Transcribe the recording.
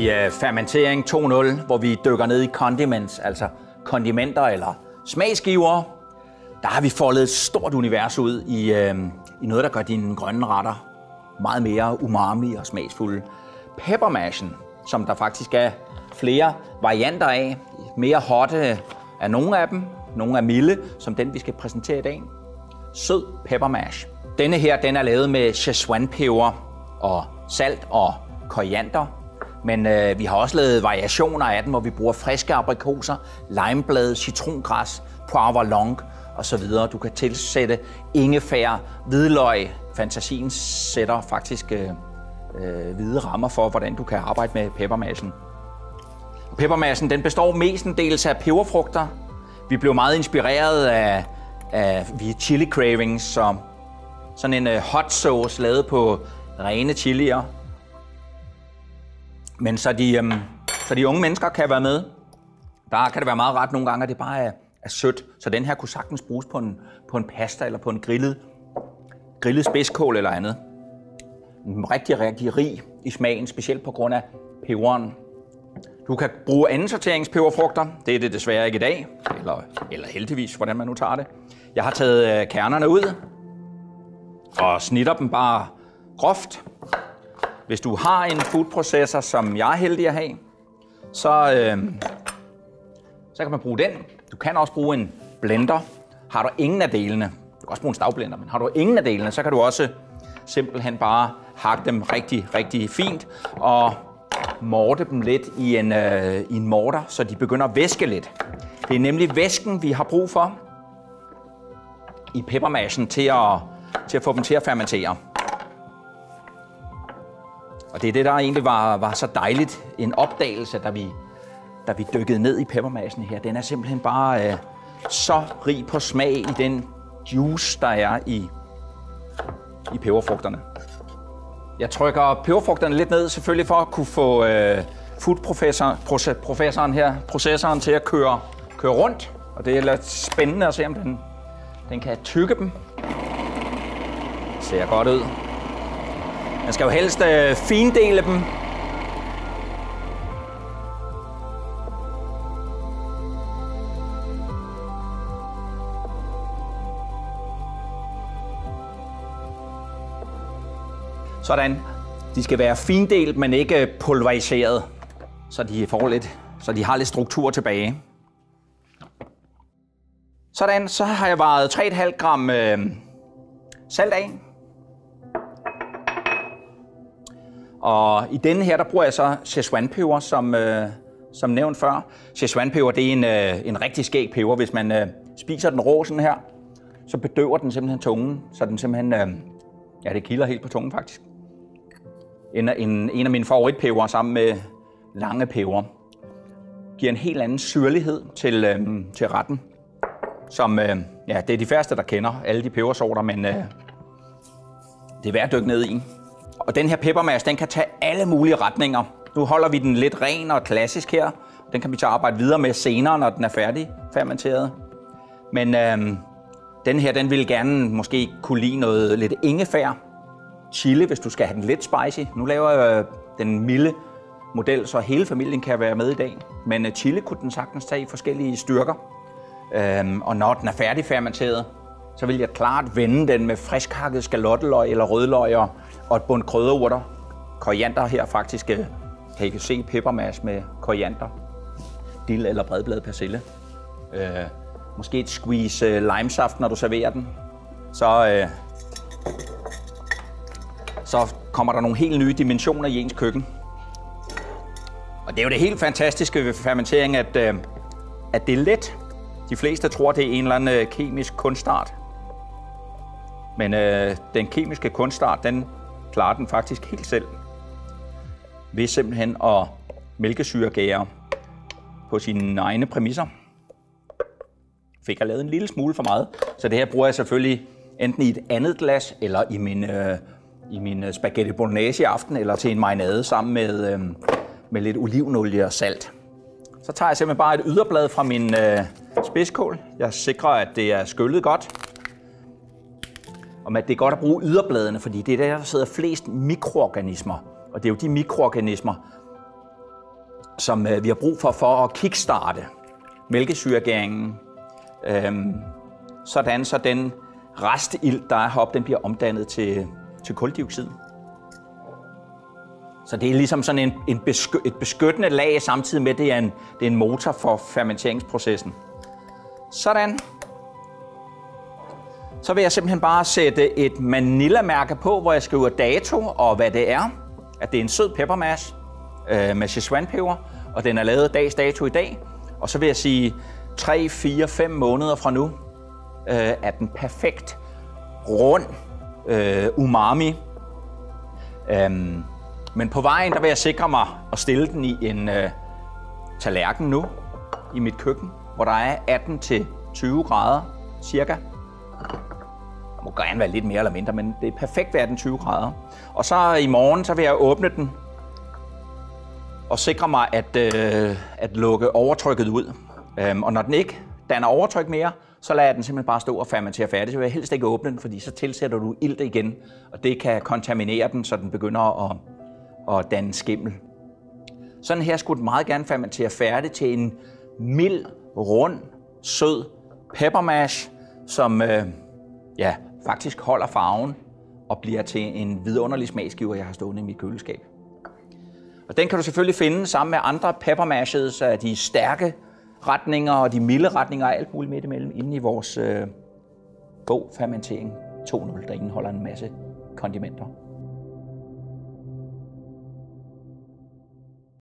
i Fermentering 2.0, hvor vi dykker ned i condiments, altså kondimenter eller smagsgiver. Der har vi foldet et stort univers ud i, øh, i noget, der gør dine grønne retter meget mere umami og smagsfulde. Peppermashen, som der faktisk er flere varianter af. Mere hotte er nogle af dem, nogle er milde, som den vi skal præsentere i dag. Sød peppermash. Denne her, den er lavet med Szechuan-peber og salt og koriander. Men øh, vi har også lavet variationer af den, hvor vi bruger friske aprikoser, limeblade, citrongræs, poivre long og så videre. Du kan tilsætte ingefær, hvidløg. Fantasien sætter faktisk øh, øh, hvide rammer for, hvordan du kan arbejde med peppermassen. Peppermassen den består mestendels af peberfrugter. Vi blev meget inspireret af, af vi chili cravings, så sådan en øh, hot sauce lavet på rene chilier. Men så de, øhm, så de unge mennesker kan være med. Der kan det være meget ret nogle gange, at det bare er, er sødt. Så den her kunne sagtens bruges på en, på en pasta eller på en grillet, grillet spidskål eller andet. En rigtig, rigtig rig i smagen, specielt på grund af peberen. Du kan bruge anden sorteringspeberfrugter. Det er det desværre ikke i dag. Eller, eller heldigvis, hvordan man nu tager det. Jeg har taget øh, kernerne ud og snitter dem bare groft. Hvis du har en foodprocessor, som jeg er heldig at have, så, øh, så kan man bruge den. Du kan også bruge en blender. Har du ingen af delene, du kan også bruge en stavblender, men har du ingen af delene, så kan du også simpelthen bare hakke dem rigtig, rigtig fint og morte dem lidt i en, øh, i en morter, så de begynder at væske lidt. Det er nemlig væsken, vi har brug for i peppermassen til at, til at få dem til at fermentere. Og det er det, der egentlig var, var så dejligt. En opdagelse, da vi, da vi dykkede ned i peppermassen her. Den er simpelthen bare øh, så rig på smag i den juice, der er i, i peberfrugterne. Jeg trykker peberfrugterne lidt ned, selvfølgelig for at kunne få øh, foodprofessoren her, processoren til at køre, køre rundt. Og det er lidt spændende at se, om den, den kan tykke dem. Det ser godt ud. Man skal jo helst øh, findele dem. Sådan. De skal være findelt, men ikke øh, pulveriseret, så de får lidt, så de har lidt struktur tilbage. Sådan, så har jeg varet 3,5 gram øh, salt af. Og i denne her, der bruger jeg så Szechuan-peber, som, øh, som nævnt før. Szechuan-peber, det er en, øh, en rigtig skæg peber. Hvis man øh, spiser den rå sådan her, så bedøver den simpelthen tungen, så den simpelthen, øh, ja, det kilder helt på tungen faktisk. En, en, en af mine favoritpeber sammen med lange peber giver en helt anden syrlighed til, øh, til retten. Som, øh, ja, det er de færreste, der kender alle de pebersorter, men øh, det er værd at dykke ned i. Og den her peppermash, den kan tage alle mulige retninger. Nu holder vi den lidt ren og klassisk her. Den kan vi så arbejde videre med senere, når den er færdig fermenteret. Men øhm, den her, den vil gerne måske kunne lide noget lidt ingefær. Chili, hvis du skal have den lidt spicy. Nu laver jeg øh, den milde model, så hele familien kan være med i dag. Men øh, chili kunne den sagtens tage i forskellige styrker. Øhm, og når den er færdig fermenteret, så vil jeg klart vende den med friskhakket skalotteløg eller rødløg og, et bund krydderurter. Koriander her faktisk, øh, kan I kan se pebermas med koriander, dill eller bredbladet persille. Øh, måske et squeeze øh, limesaft, når du serverer den. Så, øh, så kommer der nogle helt nye dimensioner i ens køkken. Og det er jo det helt fantastiske ved fermentering, at, øh, at det er let. De fleste tror, det er en eller anden øh, kemisk kunstart. Men øh, den kemiske kunstart, den klarer den faktisk helt selv. Ved simpelthen at mælkesyregære på sine egne præmisser. Fik jeg lavet en lille smule for meget, så det her bruger jeg selvfølgelig enten i et andet glas, eller i min, øh, i min øh, spaghetti bolognese i aften, eller til en marinade sammen med, øh, med lidt olivenolie og salt. Så tager jeg simpelthen bare et yderblad fra min øh, spidskål. Jeg sikrer, at det er skyllet godt om, at det er godt at bruge yderbladene, fordi det er der, der sidder flest mikroorganismer. Og det er jo de mikroorganismer, som øh, vi har brug for for at kickstarte mælkesyregæringen, øh, sådan så den restild, der er heroppe, den bliver omdannet til, til koldioxid. Så det er ligesom sådan en, en besky, et beskyttende lag, samtidig med, at det er en, det er en motor for fermenteringsprocessen. Sådan. Så vil jeg simpelthen bare sætte et Manila-mærke på, hvor jeg skriver dato og hvad det er. At det er en sød peppermash øh, med Sichuan-peber, og den er lavet dags dato i dag. Og så vil jeg sige 3, 4, 5 måneder fra nu øh, er den perfekt rund øh, umami. Øhm, men på vejen, der vil jeg sikre mig at stille den i en øh, tallerken nu i mit køkken, hvor der er 18-20 grader cirka. Det må gerne være lidt mere eller mindre, men det er perfekt ved 18-20 grader. Og så i morgen, så vil jeg åbne den og sikre mig at, øh, at lukke overtrykket ud. Øhm, og når den ikke danner overtryk mere, så lader jeg den simpelthen bare stå og fermentere færdigt. Så vil jeg helst ikke åbne den, fordi så tilsætter du ilt igen, og det kan kontaminere den, så den begynder at, at danne skimmel. Sådan her skulle den meget gerne fermentere færdigt til en mild, rund, sød peppermash, som øh, ja, faktisk holder farven og bliver til en vidunderlig smagsgiver, jeg har stående i mit køleskab. Og den kan du selvfølgelig finde sammen med andre peppermashes af de stærke retninger og de milde retninger og alt muligt midt imellem inde i vores øh, bog Fermentering 2.0, der indeholder en masse kondimenter.